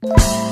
you